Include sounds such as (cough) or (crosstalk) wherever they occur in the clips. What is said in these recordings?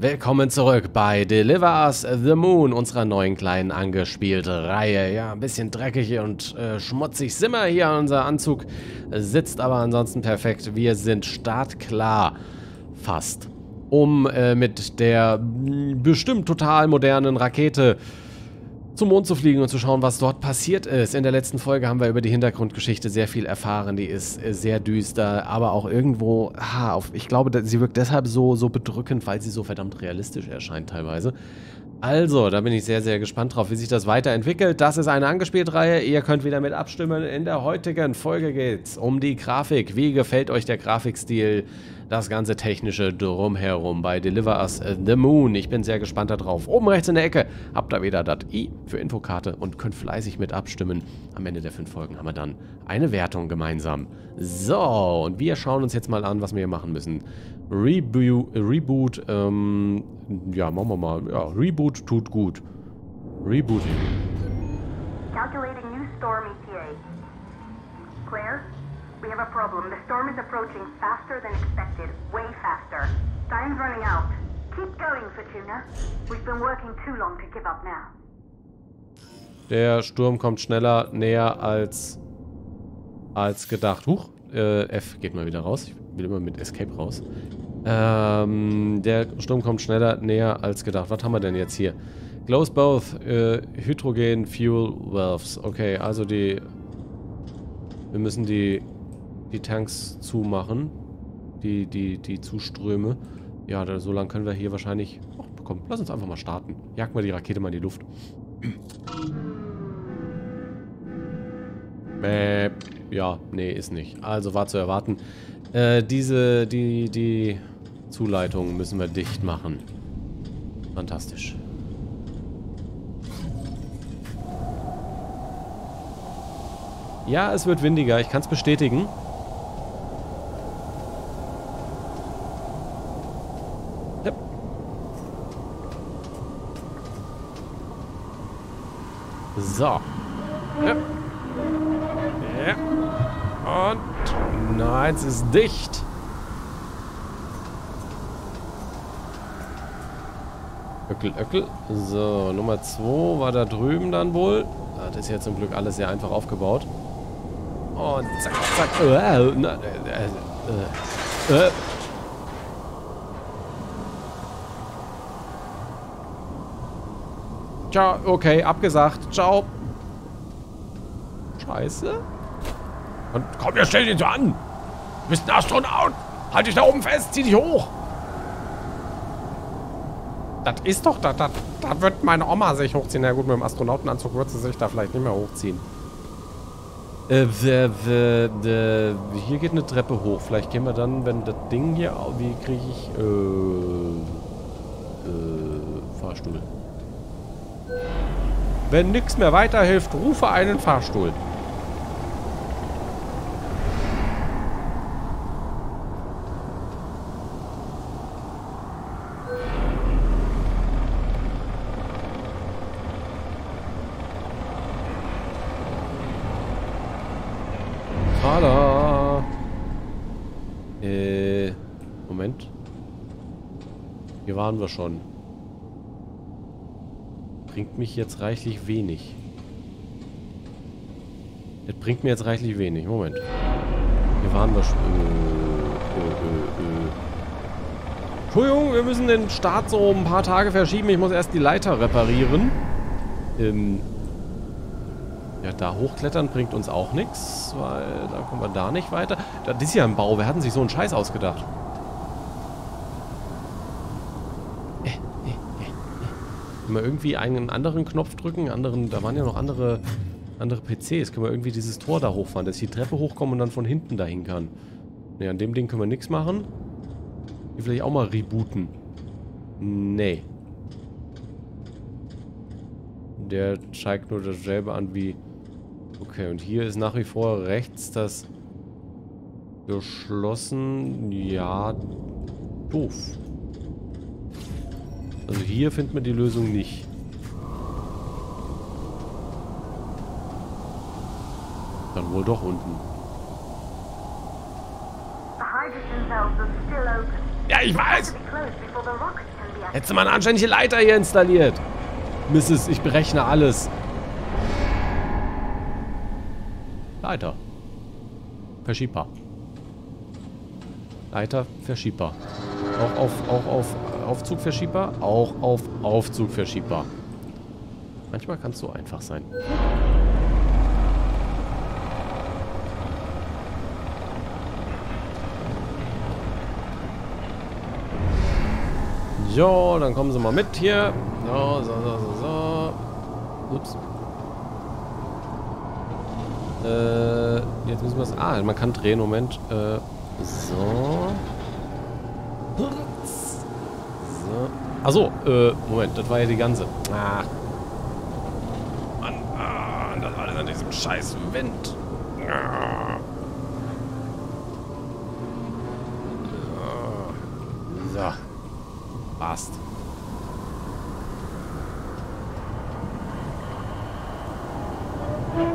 Willkommen zurück bei Deliver Us the Moon, unserer neuen kleinen angespielte Reihe. Ja, ein bisschen dreckig und äh, schmutzig sind wir hier. Unser Anzug sitzt aber ansonsten perfekt. Wir sind startklar. Fast. Um äh, mit der bestimmt total modernen Rakete zum Mond zu fliegen und zu schauen, was dort passiert ist. In der letzten Folge haben wir über die Hintergrundgeschichte sehr viel erfahren. Die ist äh, sehr düster, aber auch irgendwo, ha, auf, ich glaube, sie wirkt deshalb so, so bedrückend, weil sie so verdammt realistisch erscheint teilweise. Also, da bin ich sehr, sehr gespannt drauf, wie sich das weiterentwickelt. Das ist eine Angespielt-Reihe. Ihr könnt wieder mit abstimmen. In der heutigen Folge geht es um die Grafik. Wie gefällt euch der Grafikstil? Das ganze technische Drumherum bei Deliver Us the Moon. Ich bin sehr gespannt darauf. Oben rechts in der Ecke habt ihr wieder das i für Infokarte und könnt fleißig mit abstimmen. Am Ende der fünf Folgen haben wir dann eine Wertung gemeinsam. So, und wir schauen uns jetzt mal an, was wir hier machen müssen. Rebo Reboot, ähm, ja, machen wir mal. Ja, Reboot tut gut. Rebooting. Calculating new storm ETA. Claire? We have a problem. The storm is approaching faster than expected. Way faster. Time's running out. Keep going, Fortuna. We've been working too long to give up now. Der Sturm kommt schneller näher als als gedacht. Huch, äh, F geht mal wieder raus. Ich will immer mit Escape raus. Ähm, der Sturm kommt schneller näher als gedacht. Was haben wir denn jetzt hier? Glows both äh, Hydrogen Fuel Valves. Okay, also die wir müssen die die Tanks zumachen. Die, die, die Zuströme. Ja, da, so lange können wir hier wahrscheinlich... Ach, komm, lass uns einfach mal starten. Jagd mal die Rakete mal in die Luft. (clears throat) Äh, ja, nee, ist nicht. Also war zu erwarten. Äh, diese, die, die Zuleitung müssen wir dicht machen. Fantastisch. Ja, es wird windiger, ich kann es bestätigen. So. Ja. ja. Und nein, es ist dicht. Öckel, Öckel. So, Nummer 2 war da drüben dann wohl. Das ist ja zum Glück alles sehr einfach aufgebaut. Und zack, zack. Äh, äh, äh, äh. Ciao, okay, abgesagt. Ciao. Scheiße. Und komm, wir stellen dich so an. Du bist ein Astronaut. Halt dich da oben fest, zieh dich hoch. Das ist doch, da das, das wird meine Oma sich hochziehen. Na gut, mit dem Astronautenanzug wird sie sich da vielleicht nicht mehr hochziehen. Äh, the, the, the, hier geht eine Treppe hoch. Vielleicht gehen wir dann, wenn das Ding hier, wie kriege ich, äh, äh, Fahrstuhl. Wenn nichts mehr weiterhilft, rufe einen Fahrstuhl. Äh, Moment. Hier waren wir schon bringt mich jetzt reichlich wenig. Das bringt mir jetzt reichlich wenig. Moment. Hier waren schon. Äh, äh, äh, äh. Entschuldigung, wir müssen den Start so ein paar Tage verschieben. Ich muss erst die Leiter reparieren. Ähm. Ja, da hochklettern bringt uns auch nichts, weil da kommen wir da nicht weiter. Das ist ja ein Bau. Wer hat denn sich so einen Scheiß ausgedacht? Können wir irgendwie einen anderen Knopf drücken? Anderen, da waren ja noch andere, andere PCs. Können wir irgendwie dieses Tor da hochfahren, dass ich die Treppe hochkomme und dann von hinten dahin kann. Ne, an dem Ding können wir nichts machen. Hier vielleicht auch mal rebooten. Nee. Der zeigt nur dasselbe an wie... Okay, und hier ist nach wie vor rechts das geschlossen. Ja, doof. Also hier findet man die Lösung nicht. Dann wohl doch unten. Ja, ich weiß! Hättest du mal eine anständige Leiter hier installiert. Mrs., ich berechne alles. Leiter. Verschiebbar. Leiter verschiebbar. Auch auf, auch auf Aufzug verschiebbar? Auch auf Aufzug verschiebbar. Manchmal kann es so einfach sein. Jo, dann kommen Sie mal mit hier. So, so, so, so, so. Ups. Äh, jetzt müssen wir es... Ah, man kann drehen. Moment. Äh, so. So. Achso, äh, Moment. Das war ja die ganze. Ach. Mann, ah, das alles an diesem scheiß Wind. Ah. So. Passt.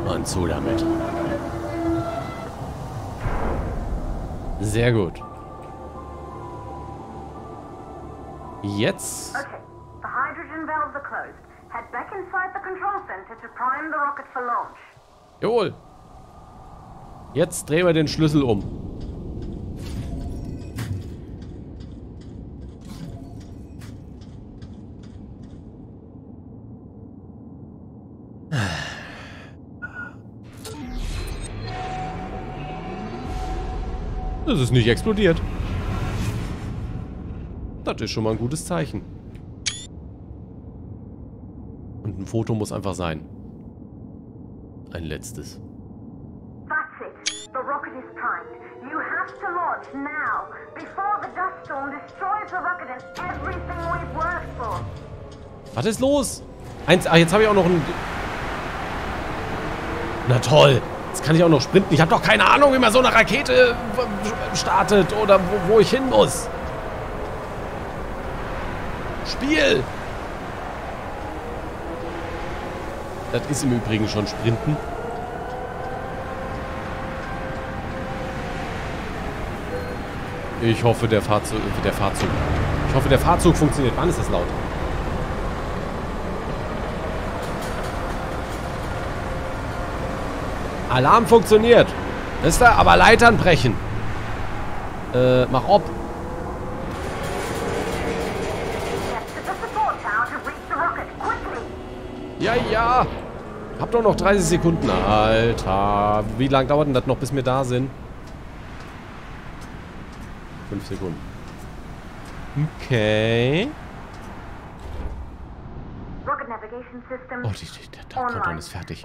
Und zu damit. Sehr gut. Jetzt. Okay, the hydrogen valves are closed. Head back inside the control center to prime the rocket for launch. Jawohl. Jetzt drehen wir den Schlüssel um. Es ist nicht explodiert. Das ist schon mal ein gutes Zeichen. Und ein Foto muss einfach sein. Ein letztes. Was ist los? Eins, ah, jetzt habe ich auch noch ein... Na toll. Jetzt kann ich auch noch sprinten. Ich habe doch keine Ahnung, wie man so eine Rakete startet oder wo, wo ich hin muss. Spiel! Das ist im Übrigen schon Sprinten. Ich hoffe, der Fahrzeug, der Fahrzeug. Ich hoffe, der Fahrzeug funktioniert. Wann ist das laut? Alarm funktioniert. Wisst ihr? Aber Leitern brechen. Äh, mach ob. Hab doch noch 30 Sekunden. Alter. Wie lange dauert denn das noch, bis wir da sind? 5 Sekunden. Okay. Oh, die, die, der Countdown ist fertig.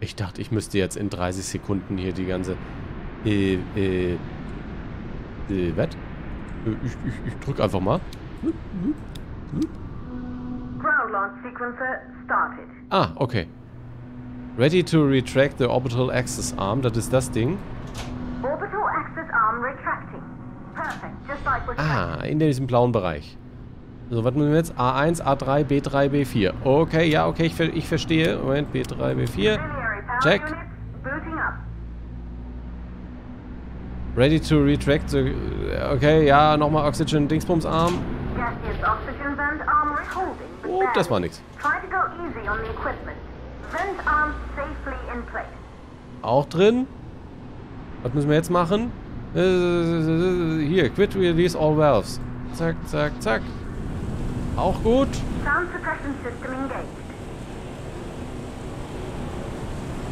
Ich dachte, ich müsste jetzt in 30 Sekunden hier die ganze... Äh, äh... Äh, was? Äh, Ich, ich, ich drück einfach mal. Ground launch sequencer started. Ah, okay. Ready to retract the orbital access arm. Das ist das Ding. Orbital axis arm retracting. Perfect, just like we're Ah, in diesem blauen Bereich. So, was müssen wir jetzt? A1, A3, B3, B4. Okay, ja, okay, ich, ich verstehe. Moment, B3, B4. Auxiliary power Check. Ready to retract the... Okay, ja, nochmal Oxygen Oh, das war place. Auch drin. Was müssen wir jetzt machen? Äh, Hier, quit release all valves. Zack, zack, zack. Auch gut.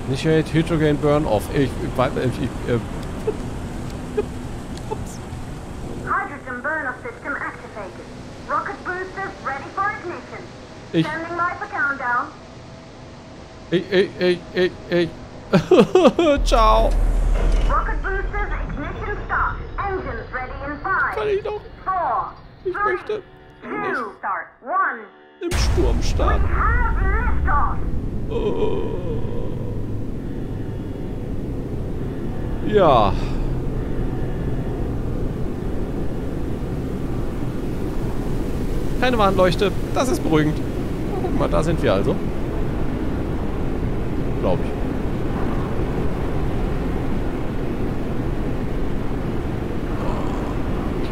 Initiate Hydrogen Burn Off. Ich, ich, ich, ich äh, Hydrogen burner system activated. Rocket boosters ready for ignition. Ich- Standing by for countdown. ich, ich, ich, ich, ich. Ciao. Rocket boosters ignition start. Engines ready in five, Kann ich doch four, Ich three, möchte nicht. two, start, one. im Sturm We starten. have liftoff. Oh. Ja. Keine Warnleuchte. Das ist beruhigend. Guck mal, da sind wir also. Glaube ich.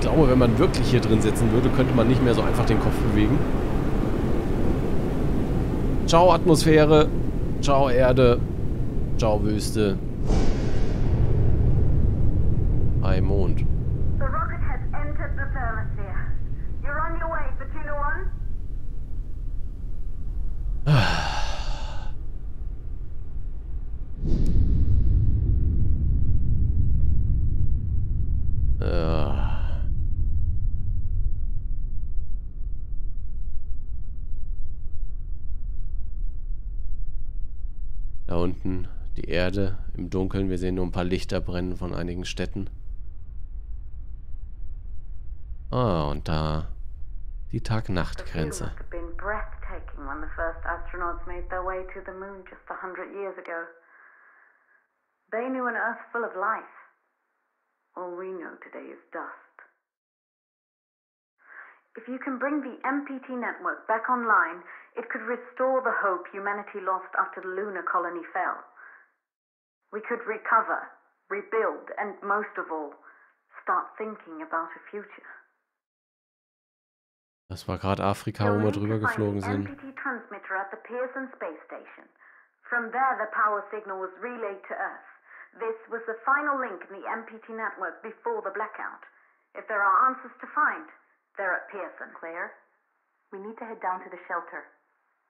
glaube, wenn man wirklich hier drin sitzen würde, könnte man nicht mehr so einfach den Kopf bewegen. Ciao Atmosphäre. Ciao Erde. Ciao Wüste. Hi Mond. The rocket has entered the thermosphere. You're on your way, Fortuna One. Äh. Da unten die Erde im Dunkeln. Wir sehen nur ein paar Lichter brennen von einigen Städten. Ah, und da die Tag-Nacht-Grenze. when the first astronauts made their way to the moon just a hundred years ago. They knew an Earth full of life. All we know today is dust. If you can bring the MPT network back online, it could restore the hope humanity lost after the lunar colony fell. We could recover, rebuild, and most of all, start thinking about a future. Das war gerade Afrika, wo wir drüber geflogen sind. MPT transmitter at the Pearson space station. From there, the power signal was relayed to Earth. This was the final link in the MPT network before the blackout. If there are answers to find, they're at Pearson. Claire, we need to head down to the shelter.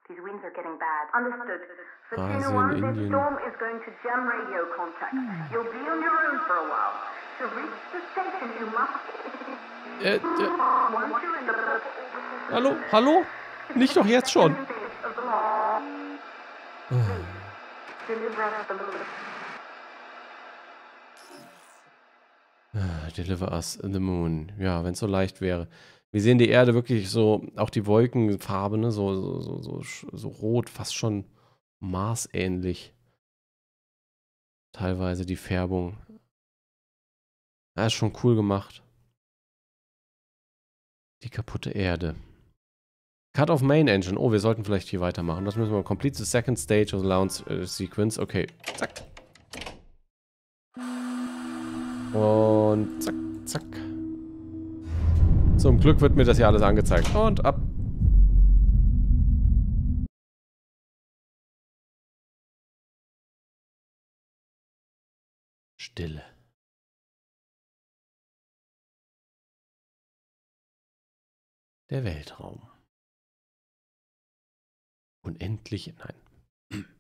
These winds are getting bad. Understood. Asien, 1, this storm is going to jam radio contacts. You'll be on your own for a while. To reach the station, you must... Äh, äh, in hallo, hallo? Nicht doch jetzt schon. Ah, Deliver us the moon. Ja, wenn es so leicht wäre. Wir sehen die Erde wirklich so, auch die Wolkenfarbe, ne, so, so, so, so, rot, fast schon marsähnlich. Teilweise die Färbung. Ja, ist schon cool gemacht. Die kaputte Erde. Cut off Main Engine. Oh, wir sollten vielleicht hier weitermachen. Das müssen wir. Complete the second stage of the launch äh, sequence. Okay, zack. Und zack, zack. Zum Glück wird mir das ja alles angezeigt. Und ab. Stille. Der Weltraum. Unendlich, nein.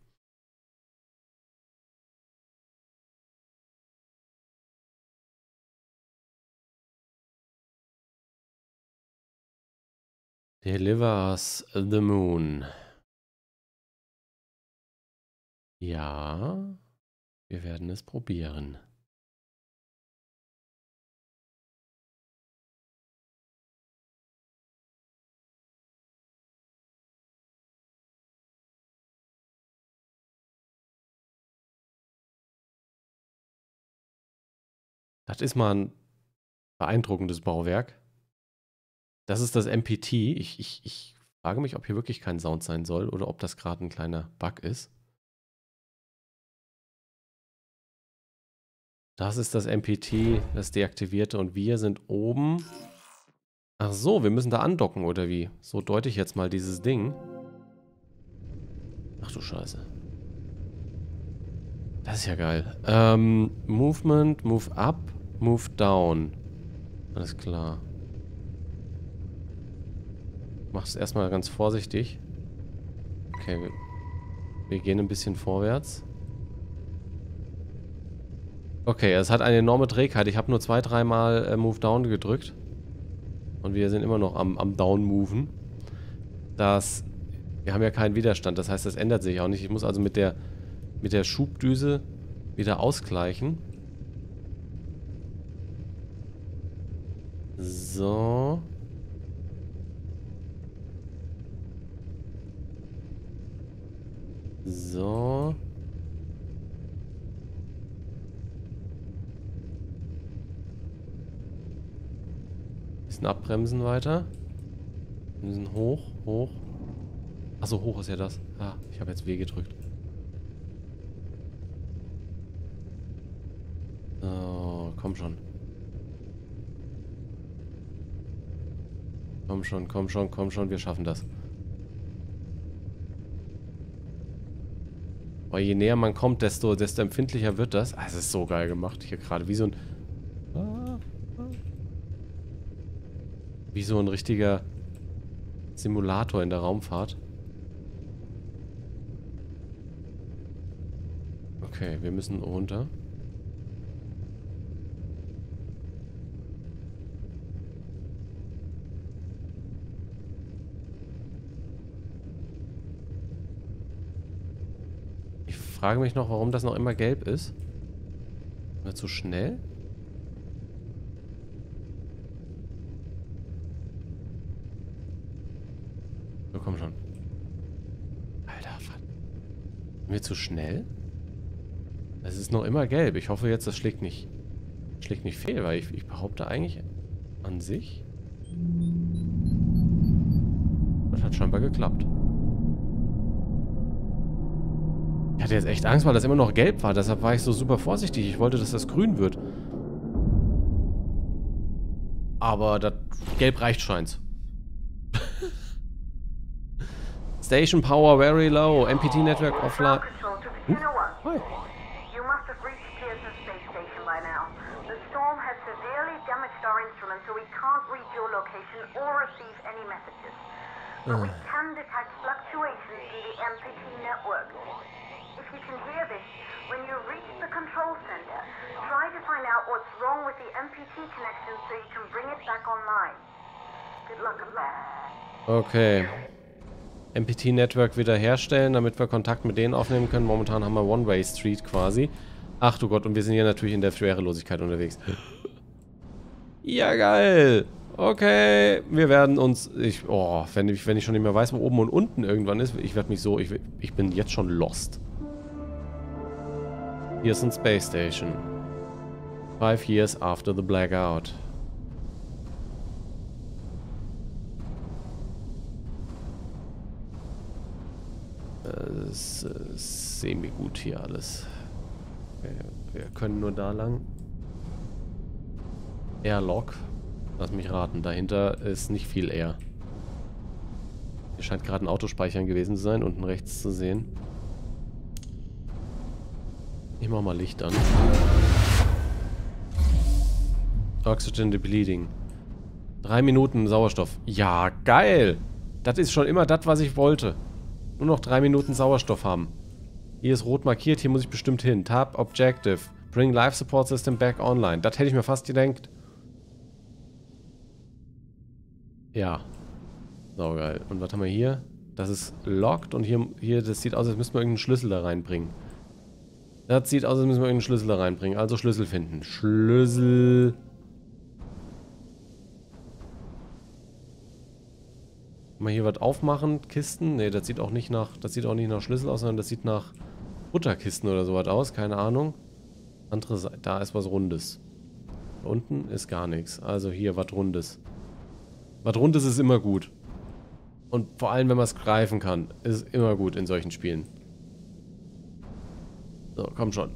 Deliver the moon. Ja, wir werden es probieren. Das ist mal ein beeindruckendes Bauwerk. Das ist das MPT. Ich, ich, ich frage mich, ob hier wirklich kein Sound sein soll oder ob das gerade ein kleiner Bug ist. Das ist das MPT, das deaktivierte und wir sind oben. Ach so, wir müssen da andocken oder wie? So deute ich jetzt mal dieses Ding. Ach du Scheiße. Das ist ja geil. Ähm, Movement, Move Up, Move Down. Alles klar. Mach es erstmal ganz vorsichtig. Okay, wir, wir gehen ein bisschen vorwärts. Okay, es hat eine enorme Trägheit. Ich habe nur zwei, dreimal äh, Move Down gedrückt. Und wir sind immer noch am, am Down-Moven. Das... Wir haben ja keinen Widerstand. Das heißt, das ändert sich auch nicht. Ich muss also mit der, mit der Schubdüse wieder ausgleichen. So. So. Bisschen abbremsen weiter. Wir hoch, hoch. Achso, hoch ist ja das. Ah, ich habe jetzt W gedrückt. So, komm schon. Komm schon, komm schon, komm schon, wir schaffen das. Aber je näher man kommt, desto, desto empfindlicher wird das. Ah, es ist so geil gemacht hier gerade. Wie so ein... Wie so ein richtiger Simulator in der Raumfahrt. Okay, wir müssen runter. Frage mich noch, warum das noch immer gelb ist. War zu schnell? So, komm schon. Alter, Sind wir zu schnell? Es ist noch immer gelb. Ich hoffe jetzt, das schlägt nicht, schlägt nicht fehl, weil ich, ich behaupte eigentlich an sich. Das hat scheinbar geklappt. Ich hatte jetzt echt Angst, weil das immer noch gelb war. Deshalb war ich so super vorsichtig. Ich wollte, dass das grün wird. Aber das Gelb reicht scheint's. (laughs) Station Power very low. MPT Network offline. Hm? Hi. But we can detect fluctuations in the MPT network. If you can hear this, when you reach the control center, try to find out what's wrong with the MPT connection so you can bring it back online. Good luck with that. Okay. MPT Network wiederherstellen, damit wir Kontakt mit denen aufnehmen können. Momentan haben wir One-Way Street quasi. Ach du Gott, und wir sind hier natürlich in der Schwerelosigkeit unterwegs. (gasps) Ja, geil. Okay, wir werden uns... Ich, oh, wenn ich, wenn ich schon nicht mehr weiß, wo oben und unten irgendwann ist, ich werde mich so... Ich, ich bin jetzt schon lost. Hier ist ein Space Station. Five years after the blackout. Es ist semi-gut hier alles. Wir können nur da lang. Airlock. Lass mich raten, dahinter ist nicht viel Air. Hier scheint gerade ein Autospeichern gewesen zu sein, unten rechts zu sehen. Ich mach mal Licht an. Oxygen depleting. Drei Minuten Sauerstoff. Ja, geil. Das ist schon immer das, was ich wollte. Nur noch drei Minuten Sauerstoff haben. Hier ist rot markiert, hier muss ich bestimmt hin. Tab Objective. Bring Life Support System back online. Das hätte ich mir fast gedenkt. Ja. Saugeil. Und was haben wir hier? Das ist locked und hier, hier das sieht aus, als müssten wir irgendeinen Schlüssel da reinbringen. Das sieht aus, als müssen wir irgendeinen Schlüssel da reinbringen. Also Schlüssel finden. Schlüssel. Mal hier was aufmachen. Kisten. Ne, das sieht auch nicht nach. Das sieht auch nicht nach Schlüssel aus, sondern das sieht nach Butterkisten oder sowas aus. Keine Ahnung. Andere Seite. Da ist was Rundes. Da unten ist gar nichts. Also hier was Rundes. Was Rundes ist immer gut. Und vor allem, wenn man es greifen kann, ist immer gut in solchen Spielen. So, komm schon.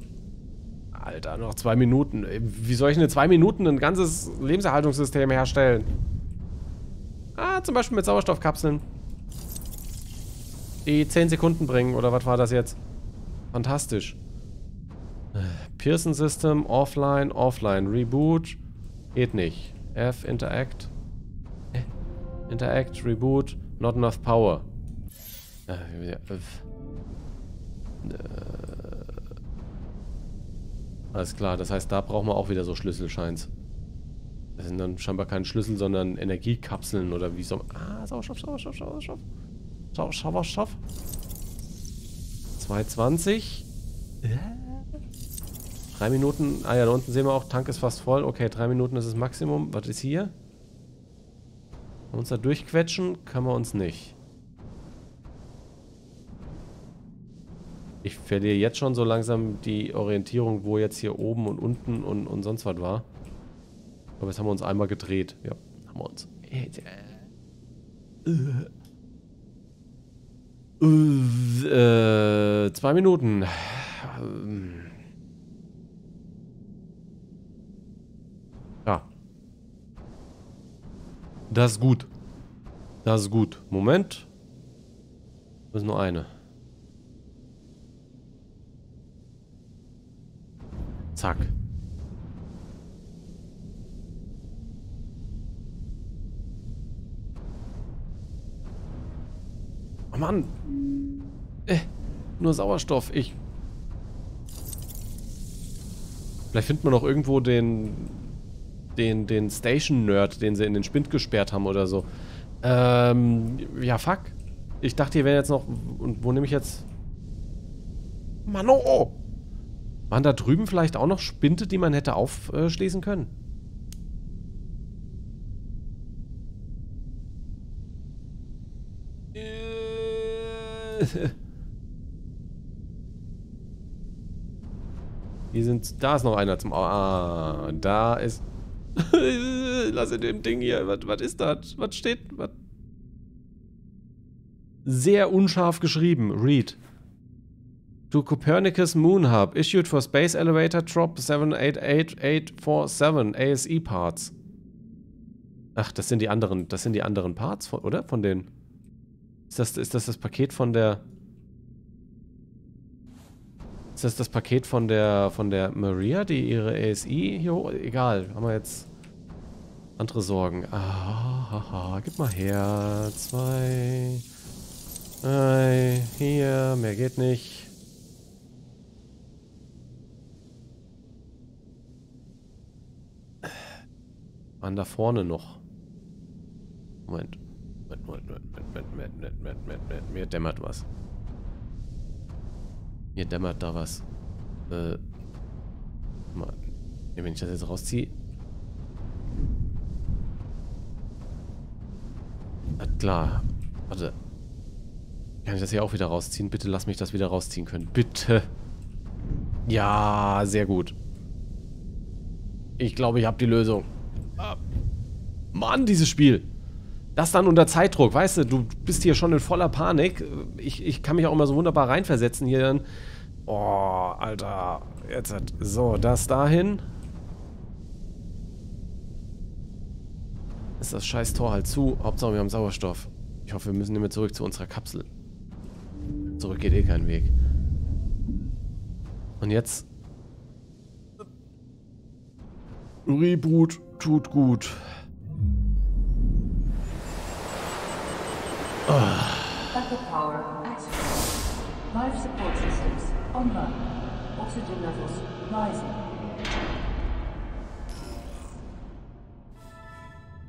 Alter, noch zwei Minuten. Wie soll ich in zwei Minuten ein ganzes Lebenserhaltungssystem herstellen? Ah, zum Beispiel mit Sauerstoffkapseln. Die 10 Sekunden bringen, oder was war das jetzt? Fantastisch. Pearson System, offline, offline, reboot. Geht nicht. F, interact. Interact, reboot, not enough power. Äh, alles klar, das heißt, da brauchen wir auch wieder so Schlüsselscheins. Das sind dann scheinbar keine Schlüssel, sondern Energiekapseln oder wie so. Ah, Sauerstoff, Sauerstoff, Sauerstoff. Sauerstoff, Sauerstoff. 220. Drei Minuten. Ah ja, da unten sehen wir auch, Tank ist fast voll. Okay, drei Minuten ist das Maximum. Was ist hier? Uns da durchquetschen kann man uns nicht. Ich verliere jetzt schon so langsam die Orientierung, wo jetzt hier oben und unten und, und sonst was war. Aber jetzt haben wir uns einmal gedreht. Ja, haben wir uns. Äh, zwei Minuten. Ja. Das ist gut. Das ist gut. Moment. Das ist nur eine. Zack. Oh Mann. Äh, nur Sauerstoff. Ich... Vielleicht findet man noch irgendwo den... Den, den Station-Nerd, den sie in den Spind gesperrt haben oder so. Ähm, ja, fuck. Ich dachte, hier wäre jetzt noch... Und wo nehme ich jetzt... Mano! Oh. Waren da drüben vielleicht auch noch Spinte, die man hätte aufschließen können? (laughs) Hier sind... Da ist noch einer zum... Ah, da ist... (laughs) Lass in dem Ding hier. Was, was ist das? Was steht? Was? Sehr unscharf geschrieben. Read. To Copernicus Moon Hub. Issued for Space Elevator Drop 788847 ASE Parts. Ach, das sind die anderen, das sind die anderen Parts, von, oder? Von den... Ist das, ist das das Paket von der... Ist das das Paket von der von der Maria, die ihre ASI hier Egal, haben wir jetzt andere Sorgen. Ah, haha, gib mal her. Zwei. Drei. Hier, mehr geht nicht. Waren da vorne noch. Moment. Moment, Moment, Moment, Moment, Moment, Moment, Moment, Moment. Mir dämmert was. Mir dämmert da was. Äh. Mal. Wenn ich das jetzt rausziehe. Na klar. Warte. Kann ich das hier auch wieder rausziehen? Bitte lass mich das wieder rausziehen können. Bitte. Ja, sehr gut. Ich glaube, ich habe die Lösung. Mann, dieses Spiel. Das dann unter Zeitdruck, weißt du, du bist hier schon in voller Panik. Ich, ich kann mich auch immer so wunderbar reinversetzen hier dann. Oh, Alter. Jetzt hat. So, das dahin. Ist das scheiß Tor halt zu. Hauptsache wir haben Sauerstoff. Ich hoffe, wir müssen nicht mehr zurück zu unserer Kapsel. Zurück geht eh kein Weg. Und jetzt... Reboot tut gut.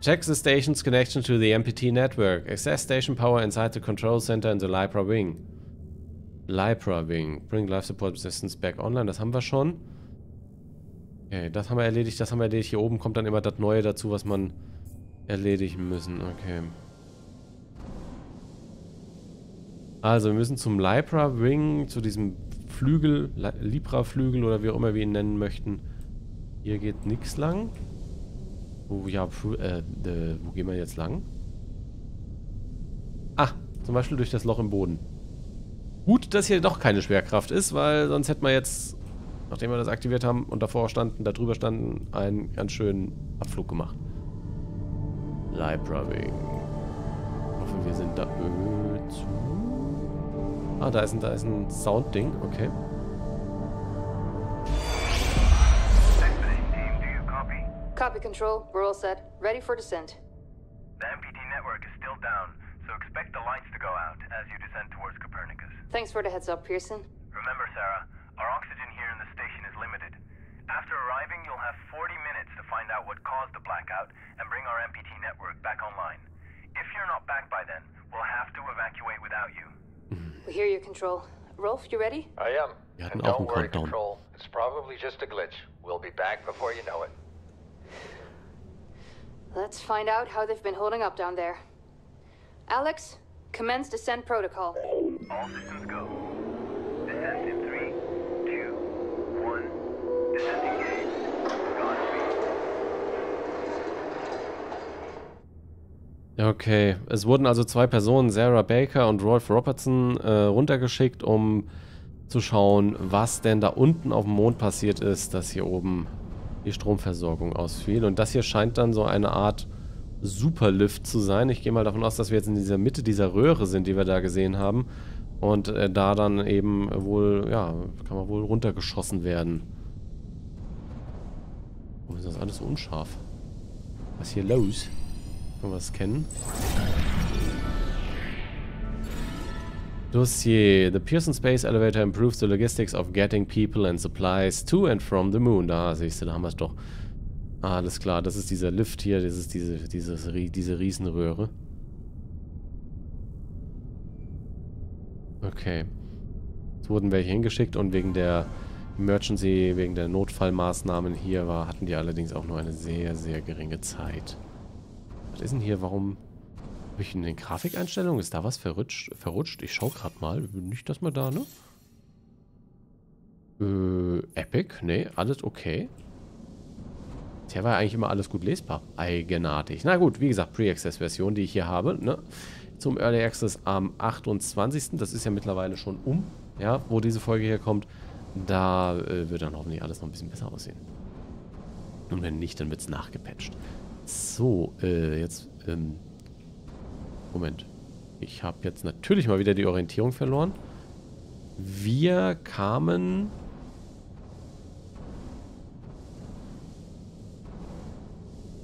Check the station's connection to the MPT network. Access station power inside the control center in the Lypra wing. Lypra wing. Bring life support systems back online. Das haben wir schon. Okay, das haben wir erledigt. Das haben wir erledigt. Hier oben kommt dann immer das Neue dazu, was man erledigen müssen. Okay. Also, wir müssen zum Libra Wing, zu diesem Flügel, Libra Flügel oder wie auch immer wir ihn nennen möchten. Hier geht nichts lang. Wo, ja, äh, wo gehen wir jetzt lang? Ah, zum Beispiel durch das Loch im Boden. Gut, dass hier doch keine Schwerkraft ist, weil sonst hätten wir jetzt, nachdem wir das aktiviert haben und davor standen, da drüber standen, einen ganz schönen Abflug gemacht. Libra Wing. Ich hoffe, wir sind da zu. Ah, da ist ein, da ist ein Sound-Ding, okay. Copy control, we're all set. Ready for descent. The MPT network is still down, so expect the lights to go out as you descend towards Copernicus. Thanks for the heads up, Pearson. Remember, Sarah, our oxygen here in the station is limited. After arriving, you'll have 40 minutes to find out what caused the blackout and bring our MPT network back online. If you're not back by then, we'll have to evacuate without you. We hear you, Control. Rolf, you ready? I am. Wir hatten and auch don't einen worry, Countdown. Control. It's probably just a glitch. We'll be back before you know it. Let's find out how they've been holding up down there. Alex, commence descent protocol. All systems go. Descent in three, Okay, es wurden also zwei Personen, Sarah Baker und Rolf Robertson, äh, runtergeschickt, um zu schauen, was denn da unten auf dem Mond passiert ist, dass hier oben die Stromversorgung ausfiel. Und das hier scheint dann so eine Art Superlift zu sein. Ich gehe mal davon aus, dass wir jetzt in dieser Mitte dieser Röhre sind, die wir da gesehen haben. Und äh, da dann eben wohl, ja, kann man wohl runtergeschossen werden. Warum ist das alles so unscharf? Was ist hier los? Können wir das kennen? Dossier. The Pearson Space Elevator improves the logistics of getting people and supplies to and from the moon. Da siehst du, da haben wir es doch. alles klar, das ist dieser Lift hier, das ist diese, dieses, diese Riesenröhre. Okay. Es wurden welche hingeschickt und wegen der Emergency, wegen der Notfallmaßnahmen hier war, hatten die allerdings auch nur eine sehr, sehr geringe Zeit. Was ist denn hier? Warum habe ich in den Grafikeinstellungen? Ist da was verrutscht? verrutscht? Ich schaue gerade mal. Nicht, dass man da, ne? Äh, Epic? Nee, alles okay. Bisher war ja eigentlich immer alles gut lesbar. Eigenartig. Na gut, wie gesagt, Pre-Access-Version, die ich hier habe, ne? Zum Early Access am 28. Das ist ja mittlerweile schon um, ja, wo diese Folge hier kommt. Da äh, wird dann hoffentlich alles noch ein bisschen besser aussehen. Und wenn nicht, dann wird es nachgepatcht. So, äh, jetzt, ähm, Moment. Ich habe jetzt natürlich mal wieder die Orientierung verloren. Wir kamen...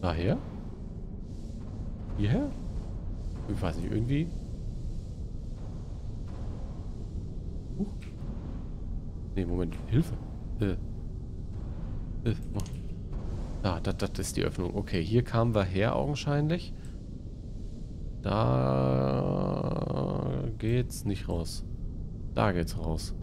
Daher? Hierher? Ich weiß nicht, irgendwie... Uh. Ne, Moment. Hilfe. Äh. Äh. Oh. Da, das, das ist die Öffnung. Okay, hier kamen wir her augenscheinlich. Da geht's nicht raus. Da geht's raus.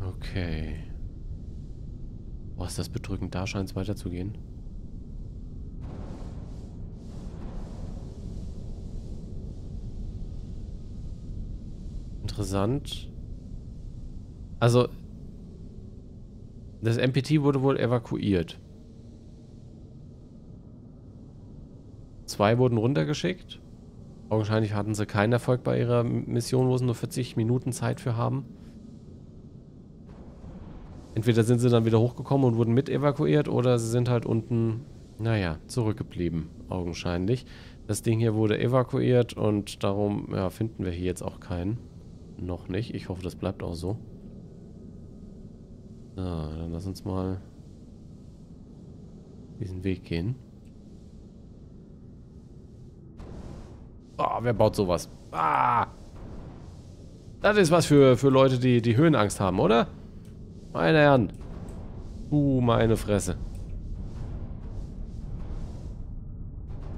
Okay. Boah, ist das bedrückend. Da scheint es weiterzugehen. Interessant. Also, das MPT wurde wohl evakuiert. Zwei wurden runtergeschickt. Augenscheinlich hatten sie keinen Erfolg bei ihrer Mission, wo sie nur 40 Minuten Zeit für haben. Entweder sind sie dann wieder hochgekommen und wurden mit evakuiert oder sie sind halt unten, naja, zurückgeblieben, augenscheinlich. Das Ding hier wurde evakuiert und darum ja, finden wir hier jetzt auch keinen. Noch nicht. Ich hoffe, das bleibt auch so. So, dann lass uns mal diesen Weg gehen. Oh, wer baut sowas? Ah! Das ist was für, für Leute, die, die Höhenangst haben, oder? Meine Herren. Uh, meine Fresse.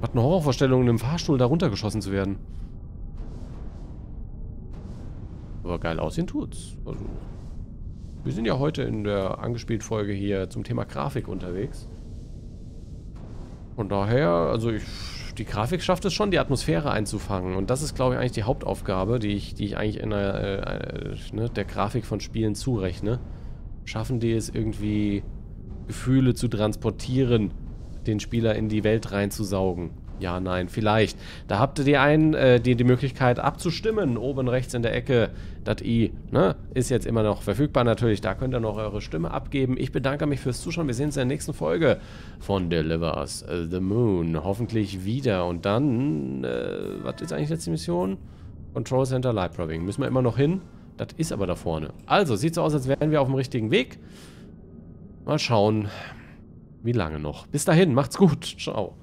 Hat eine Horrorvorstellung, in einem Fahrstuhl da runtergeschossen zu werden. Aber geil aussehen tut's. Also, wir sind ja heute in der angespielt Folge hier zum Thema Grafik unterwegs. Von daher, also ich, die Grafik schafft es schon, die Atmosphäre einzufangen. Und das ist, glaube ich, eigentlich die Hauptaufgabe, die ich, die ich eigentlich in der, äh, ne, der Grafik von Spielen zurechne. Schaffen die es irgendwie, Gefühle zu transportieren, den Spieler in die Welt reinzusaugen? Ja, nein, vielleicht. Da habt ihr die einen, äh, die, die Möglichkeit abzustimmen. Oben rechts in der Ecke, das i, ne? Ist jetzt immer noch verfügbar natürlich. Da könnt ihr noch eure Stimme abgeben. Ich bedanke mich fürs Zuschauen. Wir sehen uns in der nächsten Folge von Delivers the Moon. Hoffentlich wieder. Und dann, äh, was ist eigentlich letzte Mission? Control Center Light Probing. Müssen wir immer noch hin. Das ist aber da vorne. Also, sieht so aus, als wären wir auf dem richtigen Weg. Mal schauen, wie lange noch. Bis dahin, macht's gut. Ciao.